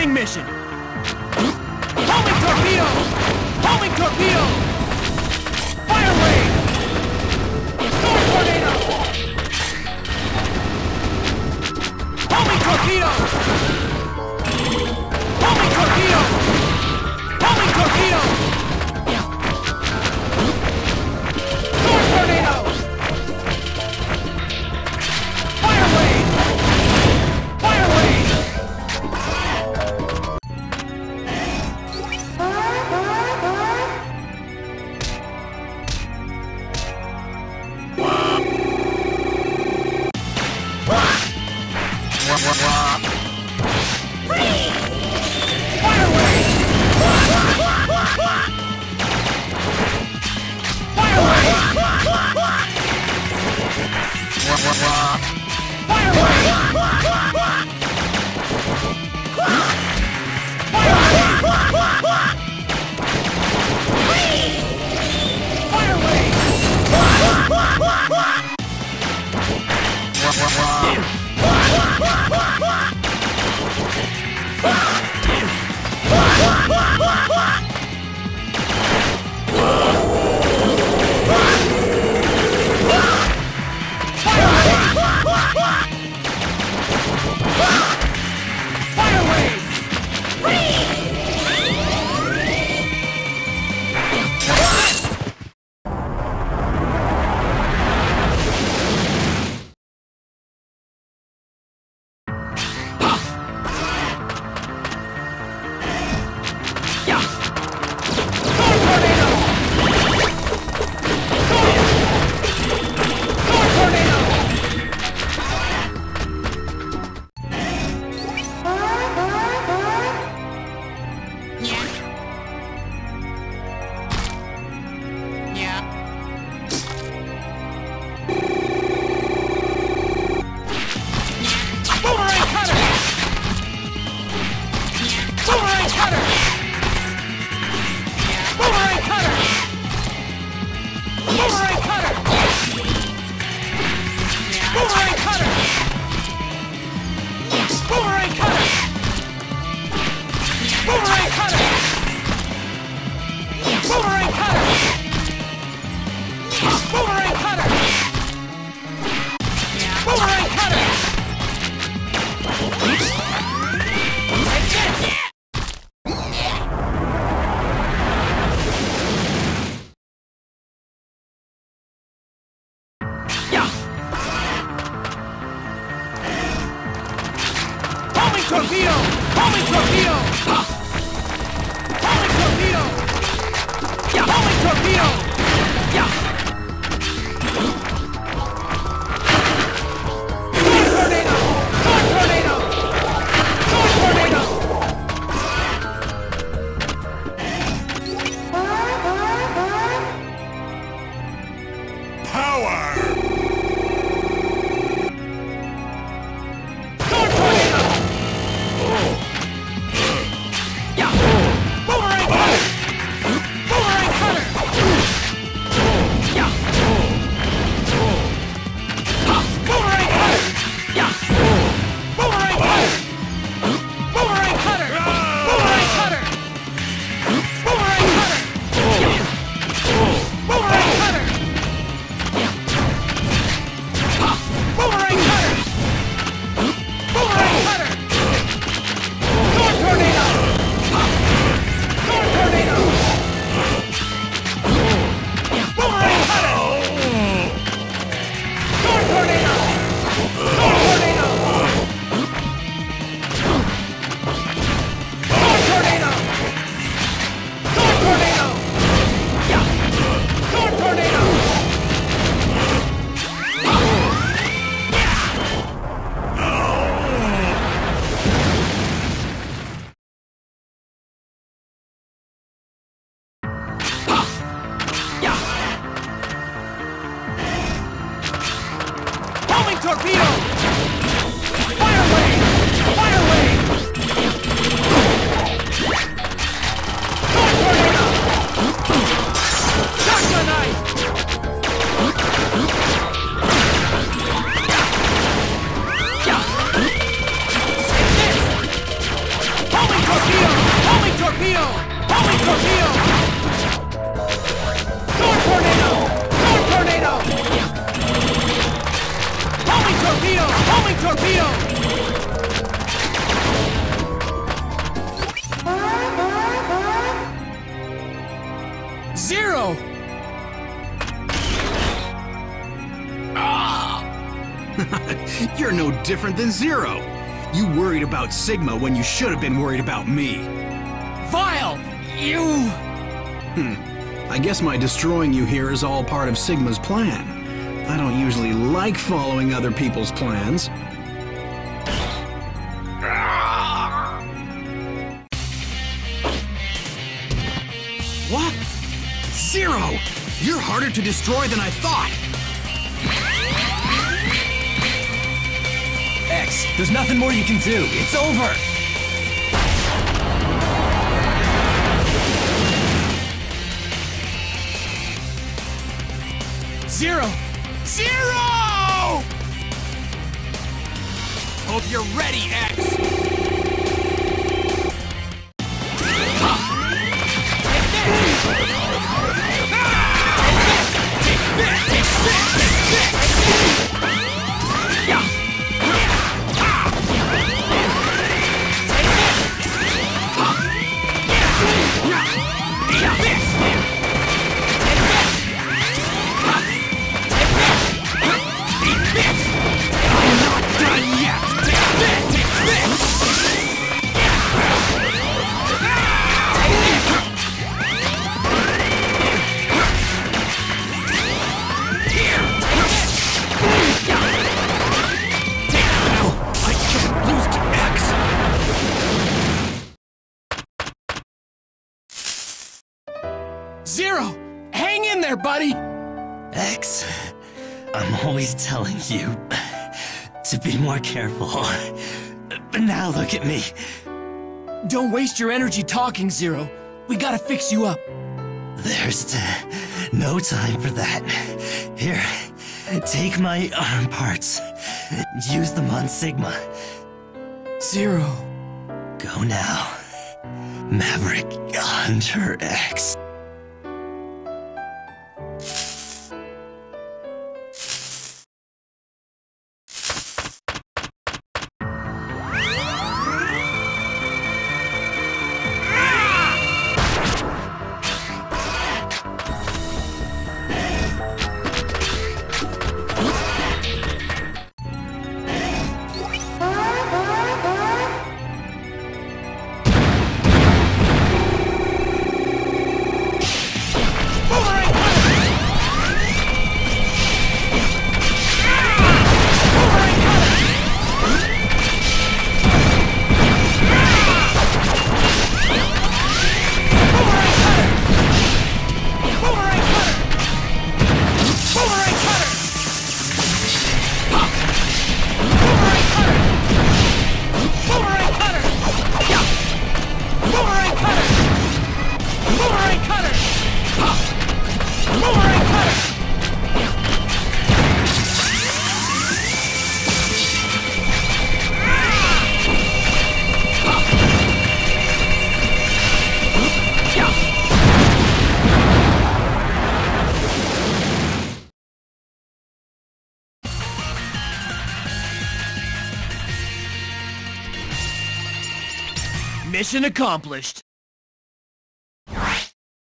training mission! Homing torpedo! Homing torpedo! Fire wave! Storm tornado! Homing torpedo! Homing torpedo! Homing torpedo! power! You're no different than Zero. You worried about Sigma when you should have been worried about me. Vile! You... Hmm. I guess my destroying you here is all part of Sigma's plan. I don't usually like following other people's plans. What? Zero! You're harder to destroy than I thought! There's nothing more you can do. It's over! Zero! Zero! Hope you're ready, X! Zero! Hang in there, buddy! X, I'm always telling you to be more careful. But now look at me. Don't waste your energy talking, Zero. We gotta fix you up. There's no time for that. Here, take my arm parts. Use them on Sigma. Zero. Go now. Maverick Hunter X. Mission accomplished.